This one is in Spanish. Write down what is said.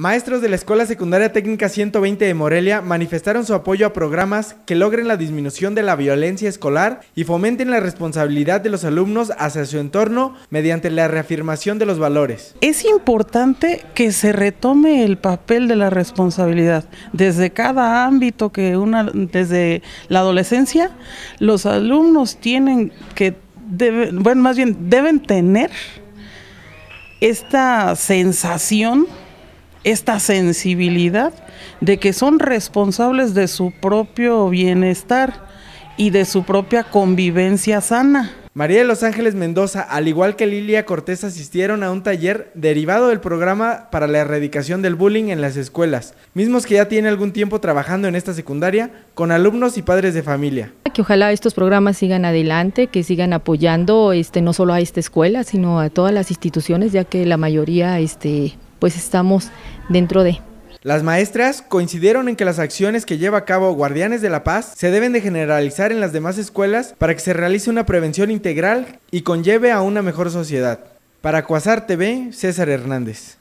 Maestros de la Escuela Secundaria Técnica 120 de Morelia manifestaron su apoyo a programas que logren la disminución de la violencia escolar y fomenten la responsabilidad de los alumnos hacia su entorno mediante la reafirmación de los valores. Es importante que se retome el papel de la responsabilidad desde cada ámbito que una desde la adolescencia los alumnos tienen que bueno, más bien deben tener esta sensación esta sensibilidad de que son responsables de su propio bienestar y de su propia convivencia sana. María de Los Ángeles Mendoza, al igual que Lilia Cortés, asistieron a un taller derivado del programa para la erradicación del bullying en las escuelas, mismos que ya tiene algún tiempo trabajando en esta secundaria con alumnos y padres de familia. Que ojalá estos programas sigan adelante, que sigan apoyando este, no solo a esta escuela, sino a todas las instituciones, ya que la mayoría este, pues estamos dentro de. Las maestras coincidieron en que las acciones que lleva a cabo Guardianes de la Paz se deben de generalizar en las demás escuelas para que se realice una prevención integral y conlleve a una mejor sociedad. Para Cuasar TV, César Hernández.